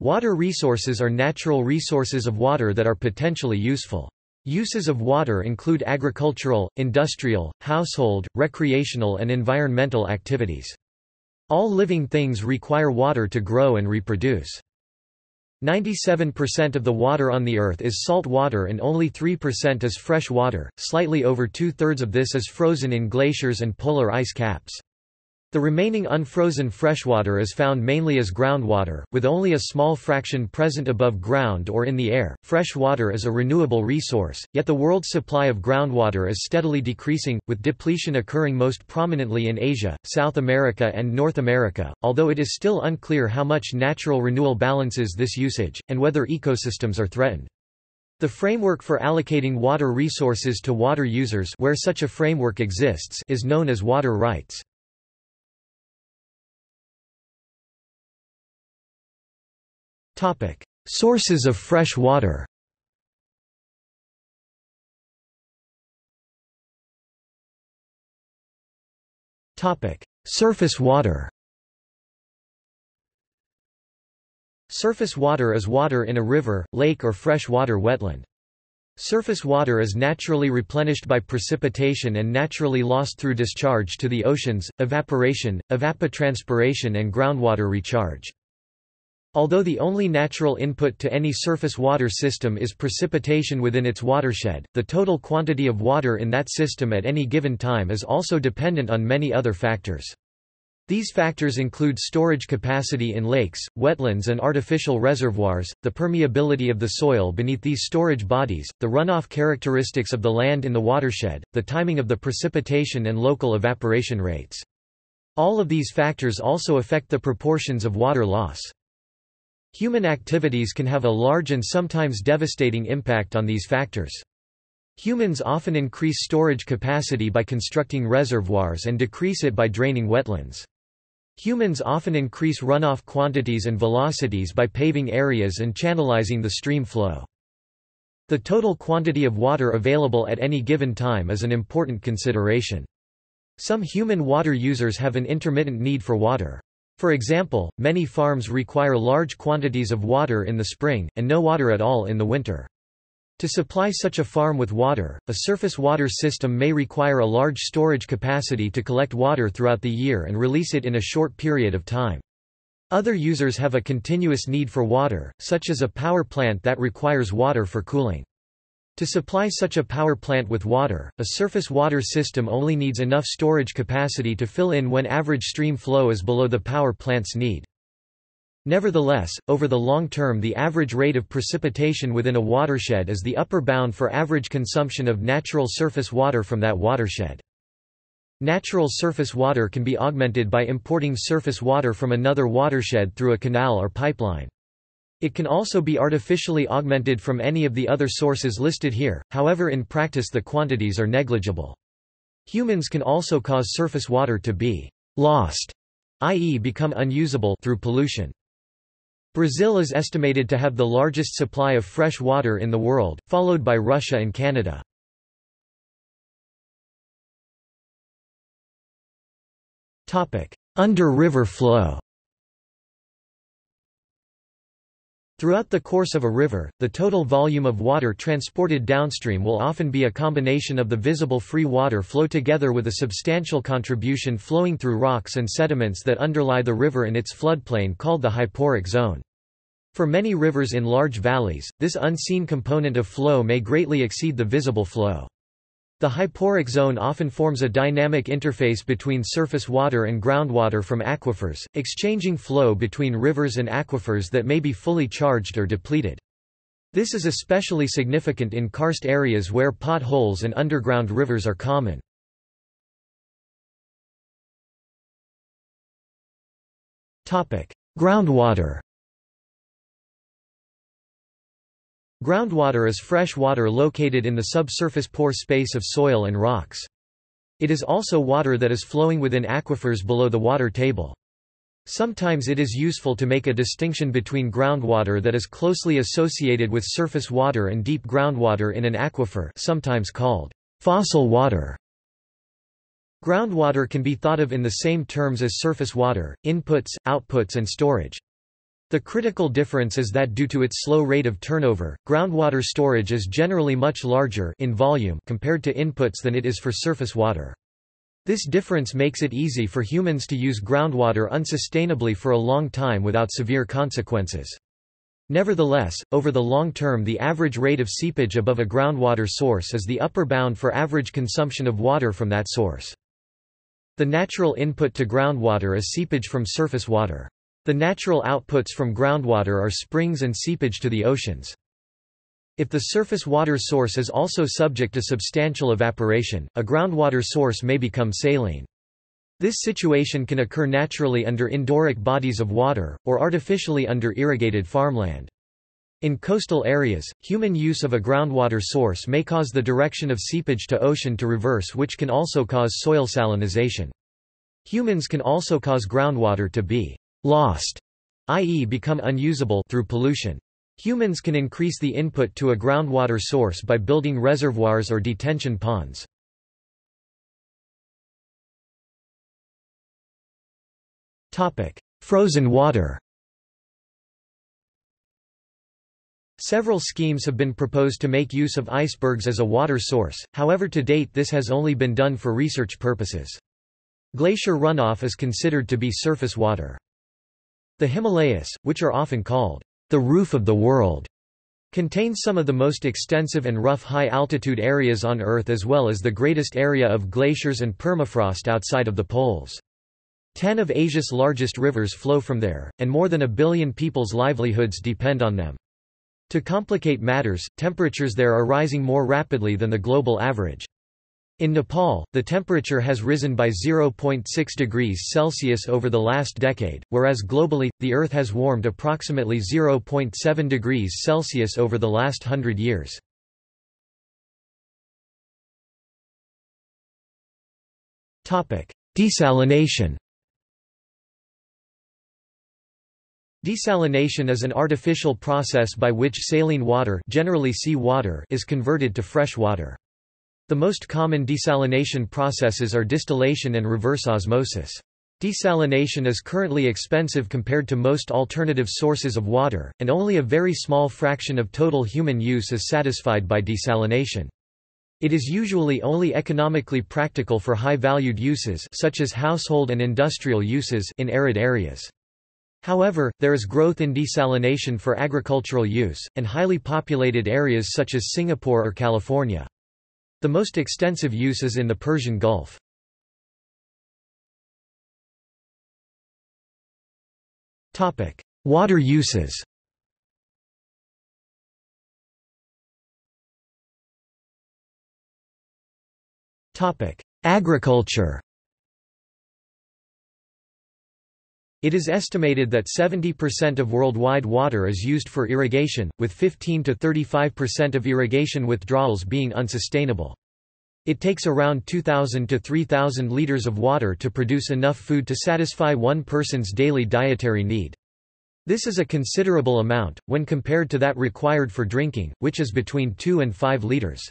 Water resources are natural resources of water that are potentially useful. Uses of water include agricultural, industrial, household, recreational and environmental activities. All living things require water to grow and reproduce. 97% of the water on the Earth is salt water and only 3% is fresh water, slightly over two-thirds of this is frozen in glaciers and polar ice caps. The remaining unfrozen freshwater is found mainly as groundwater, with only a small fraction present above ground or in the air. Fresh water is a renewable resource, yet the world's supply of groundwater is steadily decreasing, with depletion occurring most prominently in Asia, South America, and North America, although it is still unclear how much natural renewal balances this usage, and whether ecosystems are threatened. The framework for allocating water resources to water users where such a framework exists is known as water rights. Topic: Sources of fresh water. Topic: Surface water. Surface water is water in a river, lake or freshwater wetland. Surface water is naturally replenished by precipitation and naturally lost through discharge to the oceans, evaporation, evapotranspiration and groundwater recharge. Although the only natural input to any surface water system is precipitation within its watershed, the total quantity of water in that system at any given time is also dependent on many other factors. These factors include storage capacity in lakes, wetlands and artificial reservoirs, the permeability of the soil beneath these storage bodies, the runoff characteristics of the land in the watershed, the timing of the precipitation and local evaporation rates. All of these factors also affect the proportions of water loss. Human activities can have a large and sometimes devastating impact on these factors. Humans often increase storage capacity by constructing reservoirs and decrease it by draining wetlands. Humans often increase runoff quantities and velocities by paving areas and channelizing the stream flow. The total quantity of water available at any given time is an important consideration. Some human water users have an intermittent need for water. For example, many farms require large quantities of water in the spring, and no water at all in the winter. To supply such a farm with water, a surface water system may require a large storage capacity to collect water throughout the year and release it in a short period of time. Other users have a continuous need for water, such as a power plant that requires water for cooling. To supply such a power plant with water, a surface water system only needs enough storage capacity to fill in when average stream flow is below the power plant's need. Nevertheless, over the long term the average rate of precipitation within a watershed is the upper bound for average consumption of natural surface water from that watershed. Natural surface water can be augmented by importing surface water from another watershed through a canal or pipeline. It can also be artificially augmented from any of the other sources listed here, however in practice the quantities are negligible. Humans can also cause surface water to be lost, i.e. become unusable through pollution. Brazil is estimated to have the largest supply of fresh water in the world, followed by Russia and Canada. Under-river flow Throughout the course of a river, the total volume of water transported downstream will often be a combination of the visible free water flow together with a substantial contribution flowing through rocks and sediments that underlie the river in its floodplain called the hyporheic zone. For many rivers in large valleys, this unseen component of flow may greatly exceed the visible flow. The hyporheic zone often forms a dynamic interface between surface water and groundwater from aquifers, exchanging flow between rivers and aquifers that may be fully charged or depleted. This is especially significant in karst areas where potholes and underground rivers are common. Groundwater Groundwater is fresh water located in the subsurface pore space of soil and rocks. It is also water that is flowing within aquifers below the water table. Sometimes it is useful to make a distinction between groundwater that is closely associated with surface water and deep groundwater in an aquifer sometimes called fossil water. Groundwater can be thought of in the same terms as surface water, inputs, outputs and storage. The critical difference is that due to its slow rate of turnover, groundwater storage is generally much larger in volume compared to inputs than it is for surface water. This difference makes it easy for humans to use groundwater unsustainably for a long time without severe consequences. Nevertheless, over the long term the average rate of seepage above a groundwater source is the upper bound for average consumption of water from that source. The natural input to groundwater is seepage from surface water. The natural outputs from groundwater are springs and seepage to the oceans. If the surface water source is also subject to substantial evaporation, a groundwater source may become saline. This situation can occur naturally under endorheic bodies of water, or artificially under irrigated farmland. In coastal areas, human use of a groundwater source may cause the direction of seepage to ocean to reverse which can also cause soil salinization. Humans can also cause groundwater to be lost, i.e. become unusable through pollution. Humans can increase the input to a groundwater source by building reservoirs or detention ponds. Frozen water Several schemes have been proposed to make use of icebergs as a water source, however to date this has only been done for research purposes. Glacier runoff is considered to be surface water. The Himalayas, which are often called the roof of the world, contains some of the most extensive and rough high-altitude areas on Earth as well as the greatest area of glaciers and permafrost outside of the poles. Ten of Asia's largest rivers flow from there, and more than a billion people's livelihoods depend on them. To complicate matters, temperatures there are rising more rapidly than the global average. In Nepal, the temperature has risen by 0.6 degrees Celsius over the last decade, whereas globally, the Earth has warmed approximately 0.7 degrees Celsius over the last hundred years. Desalination Desalination is an artificial process by which saline water, generally sea water is converted to fresh water. The most common desalination processes are distillation and reverse osmosis. Desalination is currently expensive compared to most alternative sources of water, and only a very small fraction of total human use is satisfied by desalination. It is usually only economically practical for high-valued uses such as household and industrial uses in arid areas. However, there is growth in desalination for agricultural use, and highly populated areas such as Singapore or California. The most extensive use is in the Persian Gulf. Water uses. Agriculture It is estimated that 70% of worldwide water is used for irrigation, with 15 to 35% of irrigation withdrawals being unsustainable. It takes around 2,000 to 3,000 liters of water to produce enough food to satisfy one person's daily dietary need. This is a considerable amount, when compared to that required for drinking, which is between 2 and 5 liters.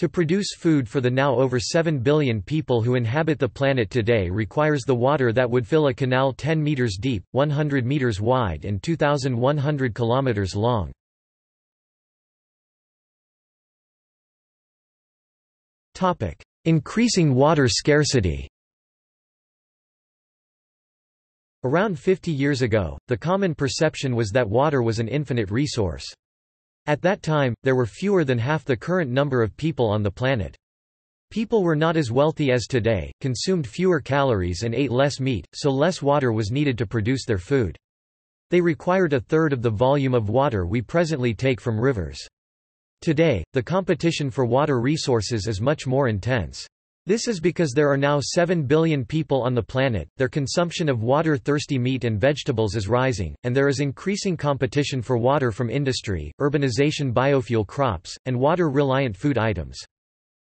To produce food for the now over 7 billion people who inhabit the planet today requires the water that would fill a canal 10 meters deep, 100 meters wide and 2,100 kilometers long. Increasing water scarcity Around 50 years ago, the common perception was that water was an infinite resource. At that time, there were fewer than half the current number of people on the planet. People were not as wealthy as today, consumed fewer calories and ate less meat, so less water was needed to produce their food. They required a third of the volume of water we presently take from rivers. Today, the competition for water resources is much more intense. This is because there are now 7 billion people on the planet, their consumption of water-thirsty meat and vegetables is rising, and there is increasing competition for water from industry, urbanization biofuel crops, and water-reliant food items.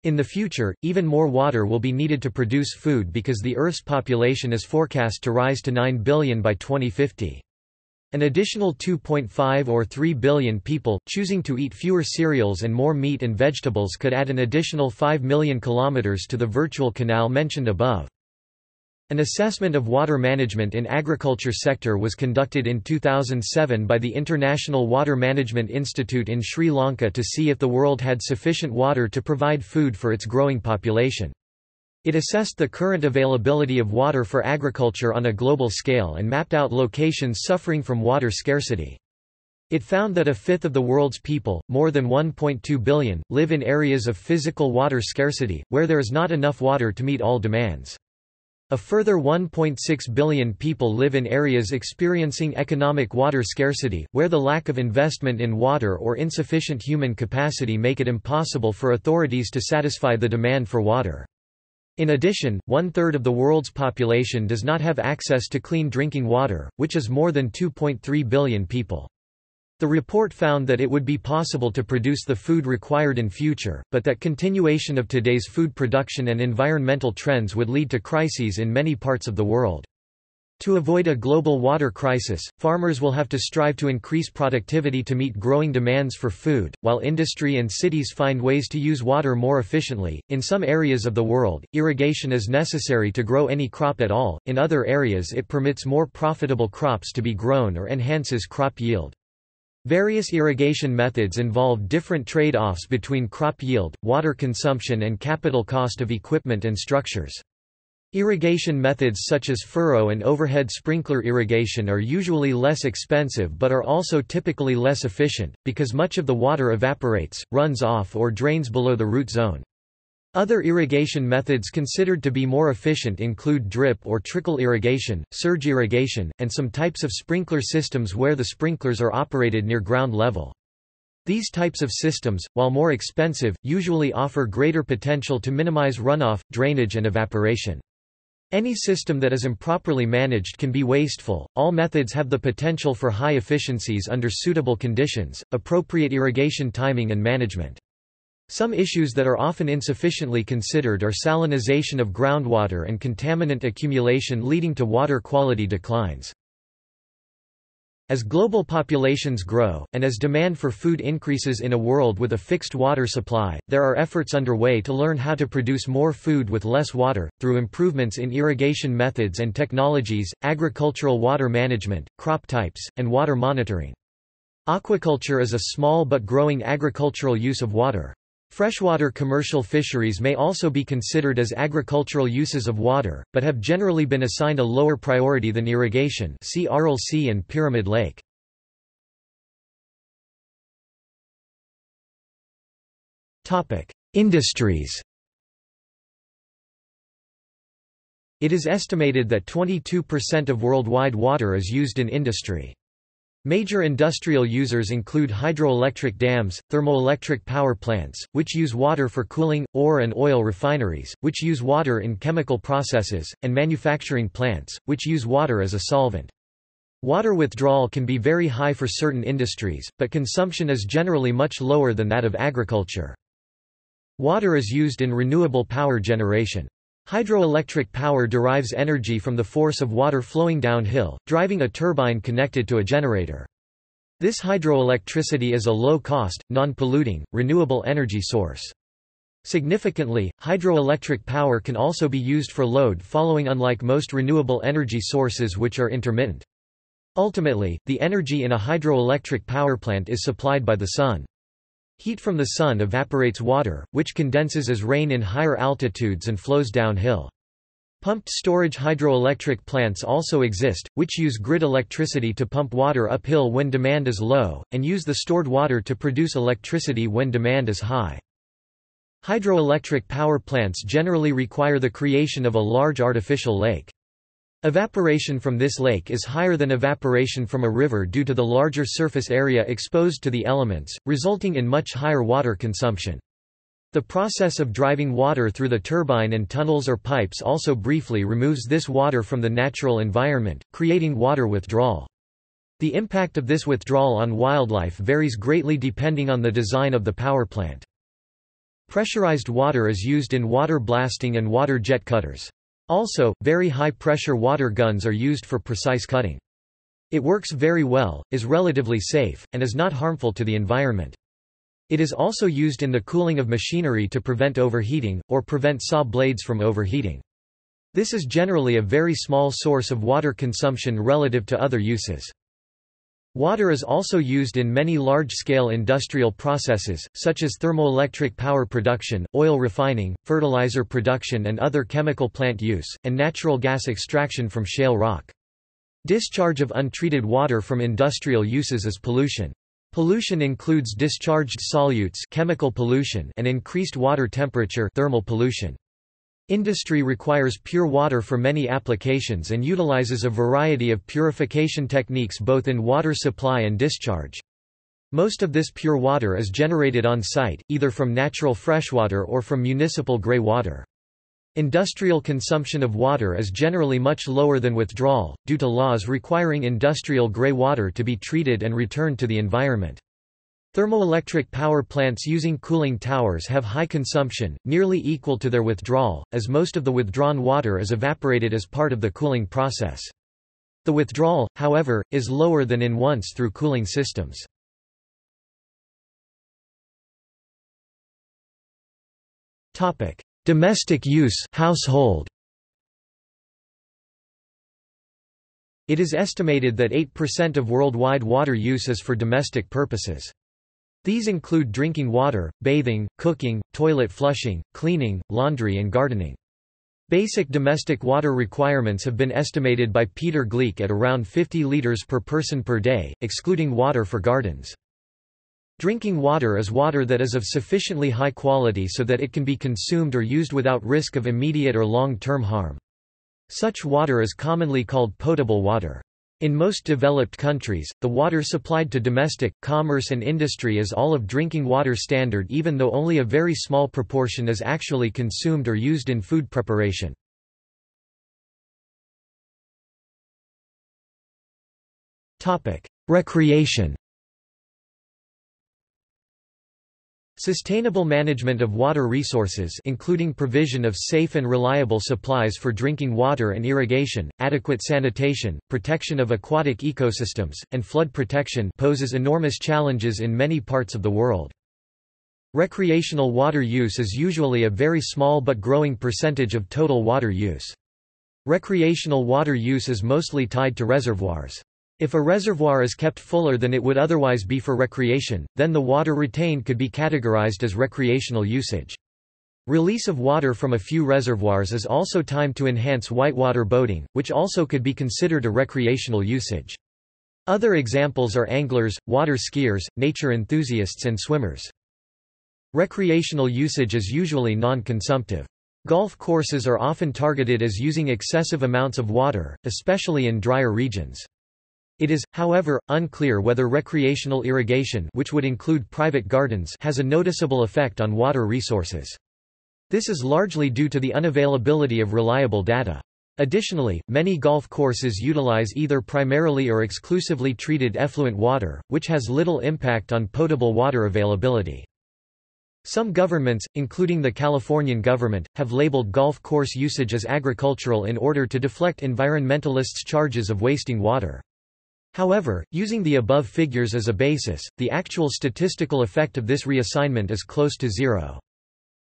In the future, even more water will be needed to produce food because the Earth's population is forecast to rise to 9 billion by 2050. An additional 2.5 or 3 billion people, choosing to eat fewer cereals and more meat and vegetables could add an additional 5 million kilometers to the virtual canal mentioned above. An assessment of water management in agriculture sector was conducted in 2007 by the International Water Management Institute in Sri Lanka to see if the world had sufficient water to provide food for its growing population. It assessed the current availability of water for agriculture on a global scale and mapped out locations suffering from water scarcity. It found that a fifth of the world's people, more than 1.2 billion, live in areas of physical water scarcity, where there is not enough water to meet all demands. A further 1.6 billion people live in areas experiencing economic water scarcity, where the lack of investment in water or insufficient human capacity make it impossible for authorities to satisfy the demand for water. In addition, one-third of the world's population does not have access to clean drinking water, which is more than 2.3 billion people. The report found that it would be possible to produce the food required in future, but that continuation of today's food production and environmental trends would lead to crises in many parts of the world. To avoid a global water crisis, farmers will have to strive to increase productivity to meet growing demands for food, while industry and cities find ways to use water more efficiently. In some areas of the world, irrigation is necessary to grow any crop at all, in other areas, it permits more profitable crops to be grown or enhances crop yield. Various irrigation methods involve different trade-offs between crop yield, water consumption and capital cost of equipment and structures. Irrigation methods such as furrow and overhead sprinkler irrigation are usually less expensive but are also typically less efficient, because much of the water evaporates, runs off or drains below the root zone. Other irrigation methods considered to be more efficient include drip or trickle irrigation, surge irrigation, and some types of sprinkler systems where the sprinklers are operated near ground level. These types of systems, while more expensive, usually offer greater potential to minimize runoff, drainage and evaporation. Any system that is improperly managed can be wasteful. All methods have the potential for high efficiencies under suitable conditions, appropriate irrigation timing and management. Some issues that are often insufficiently considered are salinization of groundwater and contaminant accumulation leading to water quality declines. As global populations grow, and as demand for food increases in a world with a fixed water supply, there are efforts underway to learn how to produce more food with less water, through improvements in irrigation methods and technologies, agricultural water management, crop types, and water monitoring. Aquaculture is a small but growing agricultural use of water. Freshwater commercial fisheries may also be considered as agricultural uses of water, but have generally been assigned a lower priority than irrigation see and Pyramid Lake. Industries It is estimated that 22% of worldwide water is used in industry. Major industrial users include hydroelectric dams, thermoelectric power plants, which use water for cooling, ore and oil refineries, which use water in chemical processes, and manufacturing plants, which use water as a solvent. Water withdrawal can be very high for certain industries, but consumption is generally much lower than that of agriculture. Water is used in renewable power generation. Hydroelectric power derives energy from the force of water flowing downhill, driving a turbine connected to a generator. This hydroelectricity is a low-cost, non-polluting, renewable energy source. Significantly, hydroelectric power can also be used for load following unlike most renewable energy sources which are intermittent. Ultimately, the energy in a hydroelectric power plant is supplied by the sun. Heat from the sun evaporates water, which condenses as rain in higher altitudes and flows downhill. Pumped storage hydroelectric plants also exist, which use grid electricity to pump water uphill when demand is low, and use the stored water to produce electricity when demand is high. Hydroelectric power plants generally require the creation of a large artificial lake. Evaporation from this lake is higher than evaporation from a river due to the larger surface area exposed to the elements, resulting in much higher water consumption. The process of driving water through the turbine and tunnels or pipes also briefly removes this water from the natural environment, creating water withdrawal. The impact of this withdrawal on wildlife varies greatly depending on the design of the power plant. Pressurized water is used in water blasting and water jet cutters. Also, very high-pressure water guns are used for precise cutting. It works very well, is relatively safe, and is not harmful to the environment. It is also used in the cooling of machinery to prevent overheating, or prevent saw blades from overheating. This is generally a very small source of water consumption relative to other uses. Water is also used in many large-scale industrial processes, such as thermoelectric power production, oil refining, fertilizer production and other chemical plant use, and natural gas extraction from shale rock. Discharge of untreated water from industrial uses is pollution. Pollution includes discharged solutes chemical pollution and increased water temperature thermal pollution. Industry requires pure water for many applications and utilizes a variety of purification techniques both in water supply and discharge. Most of this pure water is generated on site, either from natural freshwater or from municipal grey water. Industrial consumption of water is generally much lower than withdrawal, due to laws requiring industrial grey water to be treated and returned to the environment. Thermoelectric power plants using cooling towers have high consumption, nearly equal to their withdrawal, as most of the withdrawn water is evaporated as part of the cooling process. The withdrawal, however, is lower than in once through cooling systems. Domestic use household. It is estimated that 8% of worldwide water use is for domestic purposes. These include drinking water, bathing, cooking, toilet flushing, cleaning, laundry and gardening. Basic domestic water requirements have been estimated by Peter Gleick at around 50 liters per person per day, excluding water for gardens. Drinking water is water that is of sufficiently high quality so that it can be consumed or used without risk of immediate or long-term harm. Such water is commonly called potable water. In most developed countries, the water supplied to domestic, commerce and industry is all of drinking water standard even though only a very small proportion is actually consumed or used in food preparation. Recreation Sustainable management of water resources including provision of safe and reliable supplies for drinking water and irrigation, adequate sanitation, protection of aquatic ecosystems, and flood protection poses enormous challenges in many parts of the world. Recreational water use is usually a very small but growing percentage of total water use. Recreational water use is mostly tied to reservoirs. If a reservoir is kept fuller than it would otherwise be for recreation, then the water retained could be categorized as recreational usage. Release of water from a few reservoirs is also timed to enhance whitewater boating, which also could be considered a recreational usage. Other examples are anglers, water skiers, nature enthusiasts and swimmers. Recreational usage is usually non-consumptive. Golf courses are often targeted as using excessive amounts of water, especially in drier regions. It is, however, unclear whether recreational irrigation which would include private gardens has a noticeable effect on water resources. This is largely due to the unavailability of reliable data. Additionally, many golf courses utilize either primarily or exclusively treated effluent water, which has little impact on potable water availability. Some governments, including the Californian government, have labeled golf course usage as agricultural in order to deflect environmentalists' charges of wasting water. However, using the above figures as a basis, the actual statistical effect of this reassignment is close to zero.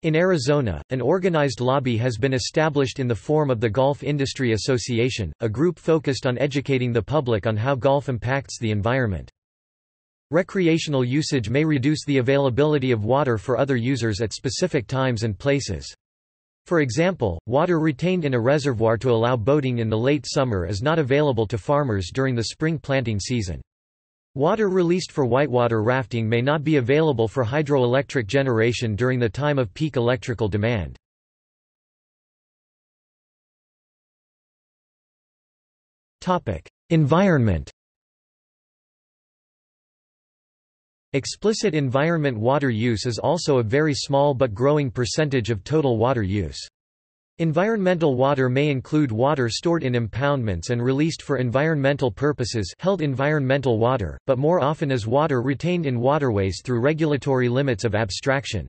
In Arizona, an organized lobby has been established in the form of the Golf Industry Association, a group focused on educating the public on how golf impacts the environment. Recreational usage may reduce the availability of water for other users at specific times and places. For example, water retained in a reservoir to allow boating in the late summer is not available to farmers during the spring planting season. Water released for whitewater rafting may not be available for hydroelectric generation during the time of peak electrical demand. Environment Explicit environment water use is also a very small but growing percentage of total water use. Environmental water may include water stored in impoundments and released for environmental purposes held environmental water, but more often as water retained in waterways through regulatory limits of abstraction.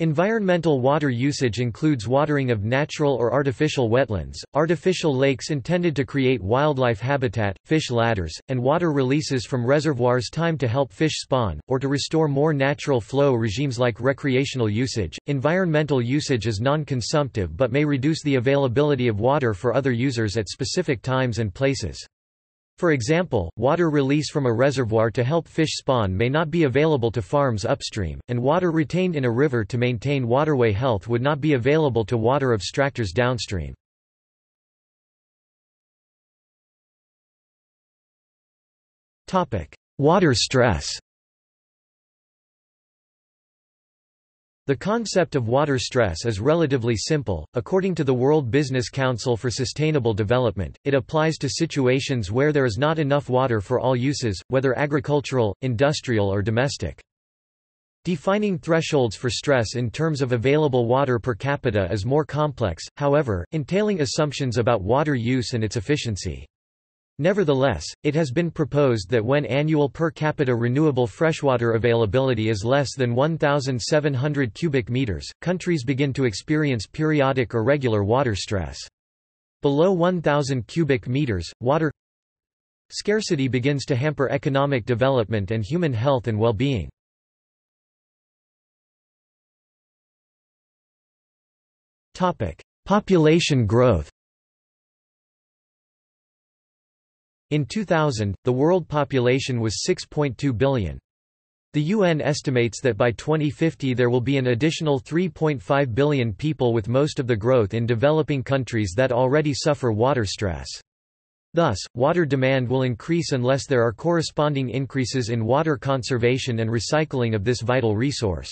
Environmental water usage includes watering of natural or artificial wetlands, artificial lakes intended to create wildlife habitat, fish ladders, and water releases from reservoirs timed to help fish spawn, or to restore more natural flow regimes like recreational usage. Environmental usage is non consumptive but may reduce the availability of water for other users at specific times and places. For example, water release from a reservoir to help fish spawn may not be available to farms upstream, and water retained in a river to maintain waterway health would not be available to water abstractors downstream. Water stress The concept of water stress is relatively simple. According to the World Business Council for Sustainable Development, it applies to situations where there is not enough water for all uses, whether agricultural, industrial, or domestic. Defining thresholds for stress in terms of available water per capita is more complex, however, entailing assumptions about water use and its efficiency. Nevertheless, it has been proposed that when annual per capita renewable freshwater availability is less than 1,700 cubic meters, countries begin to experience periodic or regular water stress. Below 1,000 cubic meters, water scarcity begins to hamper economic development and human health and well-being. Population growth In 2000, the world population was 6.2 billion. The UN estimates that by 2050 there will be an additional 3.5 billion people with most of the growth in developing countries that already suffer water stress. Thus, water demand will increase unless there are corresponding increases in water conservation and recycling of this vital resource.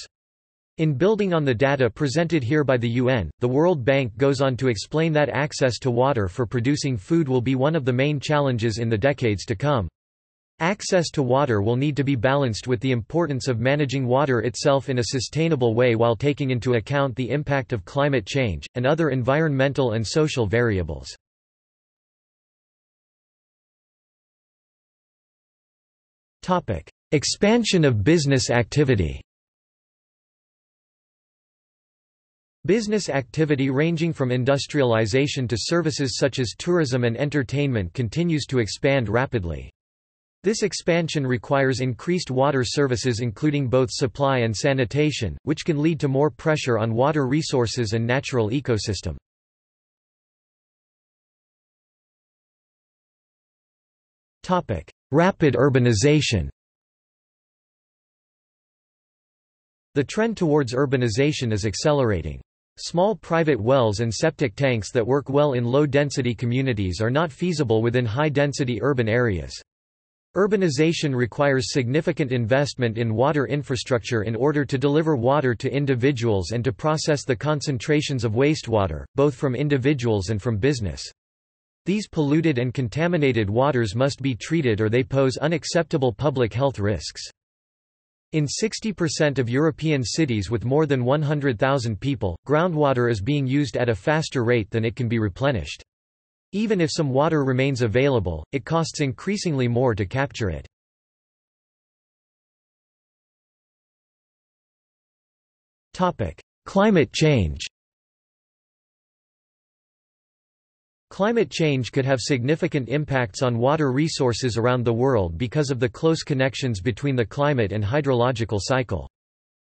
In building on the data presented here by the UN, the World Bank goes on to explain that access to water for producing food will be one of the main challenges in the decades to come. Access to water will need to be balanced with the importance of managing water itself in a sustainable way while taking into account the impact of climate change, and other environmental and social variables. Expansion of business activity Business activity ranging from industrialization to services such as tourism and entertainment continues to expand rapidly. This expansion requires increased water services including both supply and sanitation, which can lead to more pressure on water resources and natural ecosystem. Rapid urbanization The trend towards urbanization is accelerating. Small private wells and septic tanks that work well in low-density communities are not feasible within high-density urban areas. Urbanization requires significant investment in water infrastructure in order to deliver water to individuals and to process the concentrations of wastewater, both from individuals and from business. These polluted and contaminated waters must be treated or they pose unacceptable public health risks. In 60% of European cities with more than 100,000 people, groundwater is being used at a faster rate than it can be replenished. Even if some water remains available, it costs increasingly more to capture it. Climate change Climate change could have significant impacts on water resources around the world because of the close connections between the climate and hydrological cycle.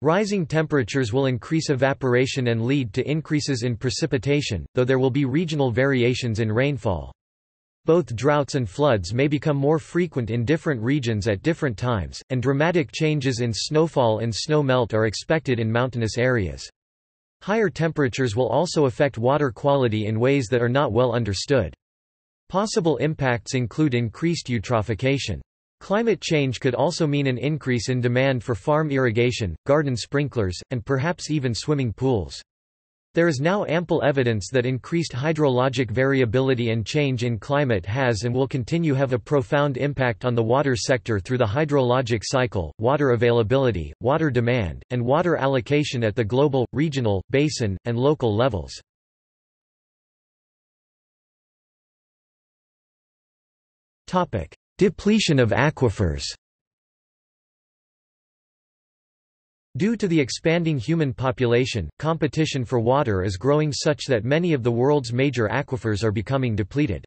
Rising temperatures will increase evaporation and lead to increases in precipitation, though there will be regional variations in rainfall. Both droughts and floods may become more frequent in different regions at different times, and dramatic changes in snowfall and snow melt are expected in mountainous areas. Higher temperatures will also affect water quality in ways that are not well understood. Possible impacts include increased eutrophication. Climate change could also mean an increase in demand for farm irrigation, garden sprinklers, and perhaps even swimming pools. There is now ample evidence that increased hydrologic variability and change in climate has and will continue to have a profound impact on the water sector through the hydrologic cycle, water availability, water demand, and water allocation at the global, regional, basin, and local levels. Depletion of aquifers Due to the expanding human population, competition for water is growing such that many of the world's major aquifers are becoming depleted.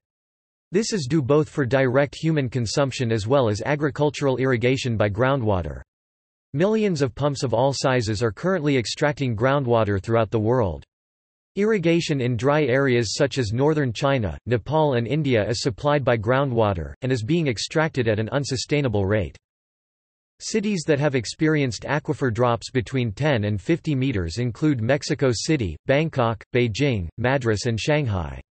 This is due both for direct human consumption as well as agricultural irrigation by groundwater. Millions of pumps of all sizes are currently extracting groundwater throughout the world. Irrigation in dry areas such as northern China, Nepal and India is supplied by groundwater, and is being extracted at an unsustainable rate. Cities that have experienced aquifer drops between 10 and 50 meters include Mexico City, Bangkok, Beijing, Madras and Shanghai.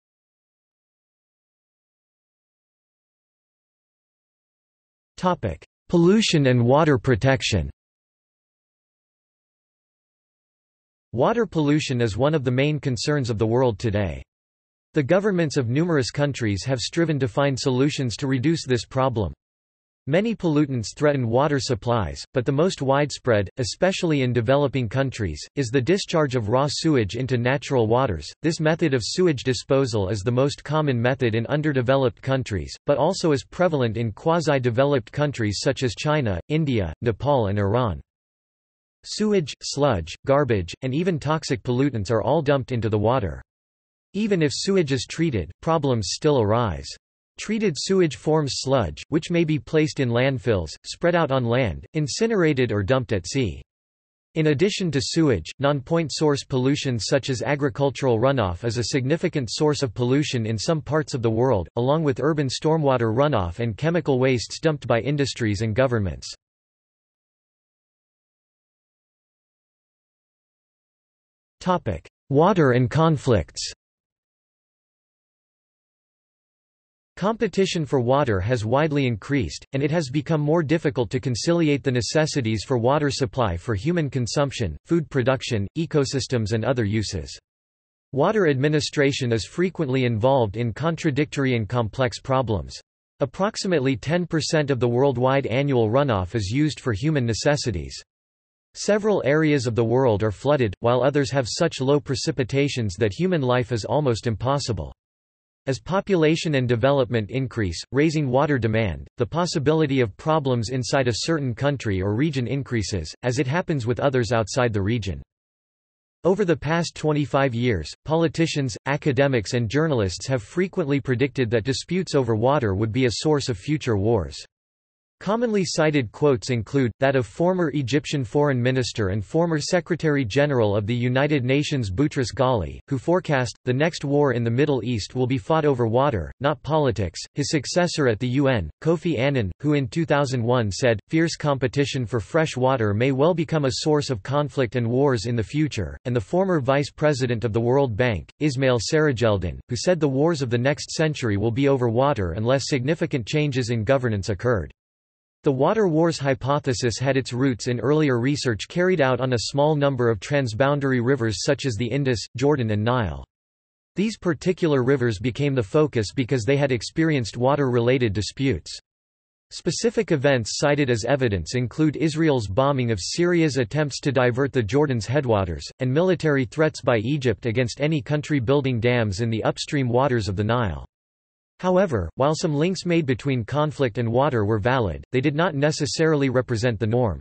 Topic: Pollution and water protection Water pollution is one of the main concerns of the world today. The governments of numerous countries have striven to find solutions to reduce this problem. Many pollutants threaten water supplies, but the most widespread, especially in developing countries, is the discharge of raw sewage into natural waters. This method of sewage disposal is the most common method in underdeveloped countries, but also is prevalent in quasi-developed countries such as China, India, Nepal and Iran. Sewage, sludge, garbage, and even toxic pollutants are all dumped into the water. Even if sewage is treated, problems still arise. Treated sewage forms sludge, which may be placed in landfills, spread out on land, incinerated or dumped at sea. In addition to sewage, non-point source pollution such as agricultural runoff is a significant source of pollution in some parts of the world, along with urban stormwater runoff and chemical wastes dumped by industries and governments. Water and conflicts Competition for water has widely increased, and it has become more difficult to conciliate the necessities for water supply for human consumption, food production, ecosystems and other uses. Water administration is frequently involved in contradictory and complex problems. Approximately 10% of the worldwide annual runoff is used for human necessities. Several areas of the world are flooded, while others have such low precipitations that human life is almost impossible. As population and development increase, raising water demand, the possibility of problems inside a certain country or region increases, as it happens with others outside the region. Over the past 25 years, politicians, academics and journalists have frequently predicted that disputes over water would be a source of future wars. Commonly cited quotes include, that of former Egyptian foreign minister and former Secretary-General of the United Nations Boutros Ghali, who forecast, the next war in the Middle East will be fought over water, not politics. His successor at the UN, Kofi Annan, who in 2001 said, fierce competition for fresh water may well become a source of conflict and wars in the future, and the former Vice President of the World Bank, Ismail Serageldin, who said the wars of the next century will be over water unless significant changes in governance occurred. The water wars hypothesis had its roots in earlier research carried out on a small number of transboundary rivers such as the Indus, Jordan and Nile. These particular rivers became the focus because they had experienced water-related disputes. Specific events cited as evidence include Israel's bombing of Syria's attempts to divert the Jordan's headwaters, and military threats by Egypt against any country building dams in the upstream waters of the Nile. However, while some links made between conflict and water were valid, they did not necessarily represent the norm.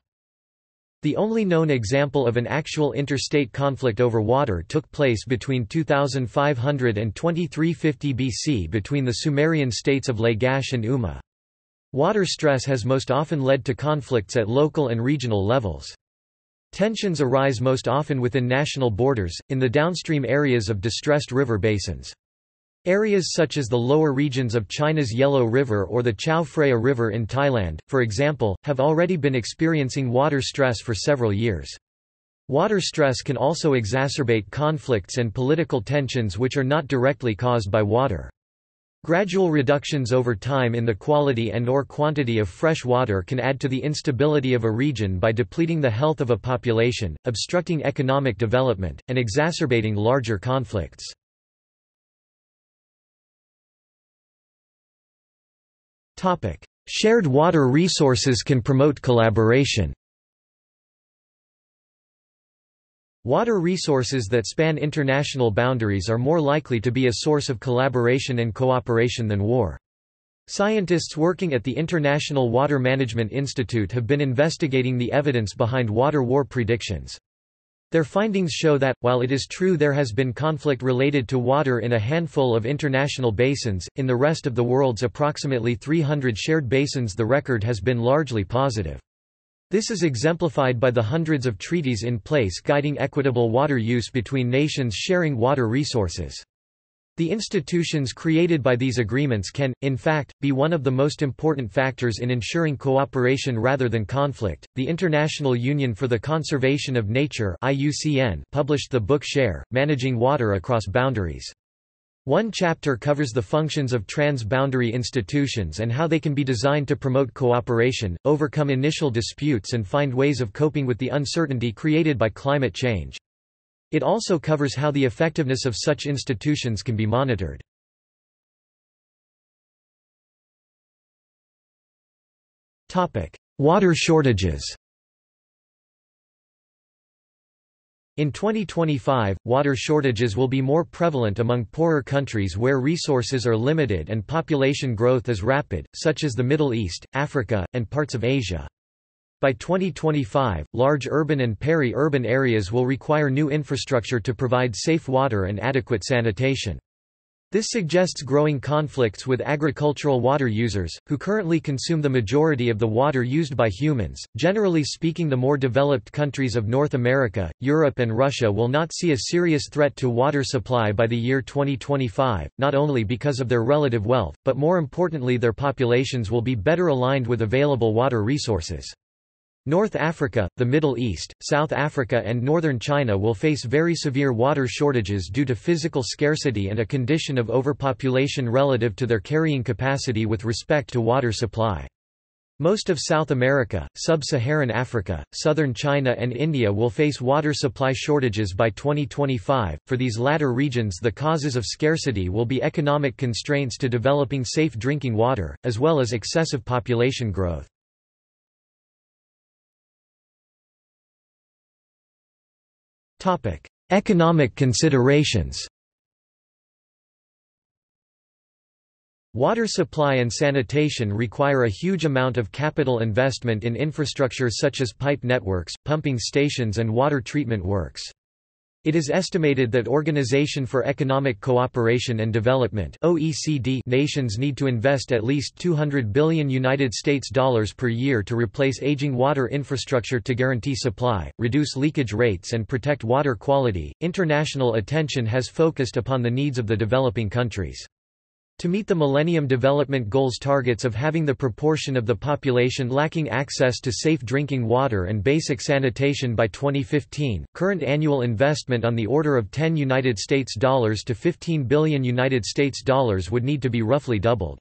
The only known example of an actual interstate conflict over water took place between 2500 and 2350 BC between the Sumerian states of Lagash and Umma. Water stress has most often led to conflicts at local and regional levels. Tensions arise most often within national borders, in the downstream areas of distressed river basins. Areas such as the lower regions of China's Yellow River or the Chao Phraya River in Thailand, for example, have already been experiencing water stress for several years. Water stress can also exacerbate conflicts and political tensions which are not directly caused by water. Gradual reductions over time in the quality and or quantity of fresh water can add to the instability of a region by depleting the health of a population, obstructing economic development, and exacerbating larger conflicts. Shared water resources can promote collaboration. Water resources that span international boundaries are more likely to be a source of collaboration and cooperation than war. Scientists working at the International Water Management Institute have been investigating the evidence behind water war predictions. Their findings show that, while it is true there has been conflict related to water in a handful of international basins, in the rest of the world's approximately 300 shared basins the record has been largely positive. This is exemplified by the hundreds of treaties in place guiding equitable water use between nations sharing water resources. The institutions created by these agreements can, in fact, be one of the most important factors in ensuring cooperation rather than conflict. The International Union for the Conservation of Nature (IUCN) published the book Share: Managing Water Across Boundaries. One chapter covers the functions of trans-boundary institutions and how they can be designed to promote cooperation, overcome initial disputes and find ways of coping with the uncertainty created by climate change. It also covers how the effectiveness of such institutions can be monitored. Water shortages In 2025, water shortages will be more prevalent among poorer countries where resources are limited and population growth is rapid, such as the Middle East, Africa, and parts of Asia. By 2025, large urban and peri-urban areas will require new infrastructure to provide safe water and adequate sanitation. This suggests growing conflicts with agricultural water users, who currently consume the majority of the water used by humans. Generally speaking, the more developed countries of North America, Europe, and Russia will not see a serious threat to water supply by the year 2025, not only because of their relative wealth, but more importantly, their populations will be better aligned with available water resources. North Africa, the Middle East, South Africa and northern China will face very severe water shortages due to physical scarcity and a condition of overpopulation relative to their carrying capacity with respect to water supply. Most of South America, Sub-Saharan Africa, southern China and India will face water supply shortages by 2025. For these latter regions the causes of scarcity will be economic constraints to developing safe drinking water, as well as excessive population growth. Economic considerations Water supply and sanitation require a huge amount of capital investment in infrastructure such as pipe networks, pumping stations and water treatment works. It is estimated that Organization for Economic Cooperation and Development (OECD) nations need to invest at least 200 billion United States dollars per year to replace aging water infrastructure to guarantee supply, reduce leakage rates and protect water quality. International attention has focused upon the needs of the developing countries. To meet the Millennium Development Goals targets of having the proportion of the population lacking access to safe drinking water and basic sanitation by 2015, current annual investment on the order of 10 United States dollars to 15 billion United States dollars would need to be roughly doubled.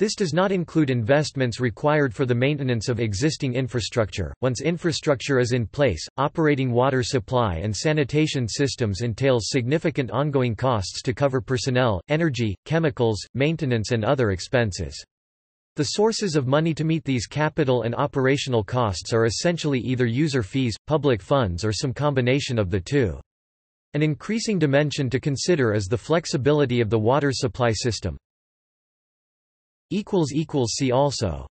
This does not include investments required for the maintenance of existing infrastructure. Once infrastructure is in place, operating water supply and sanitation systems entails significant ongoing costs to cover personnel, energy, chemicals, maintenance, and other expenses. The sources of money to meet these capital and operational costs are essentially either user fees, public funds, or some combination of the two. An increasing dimension to consider is the flexibility of the water supply system. See also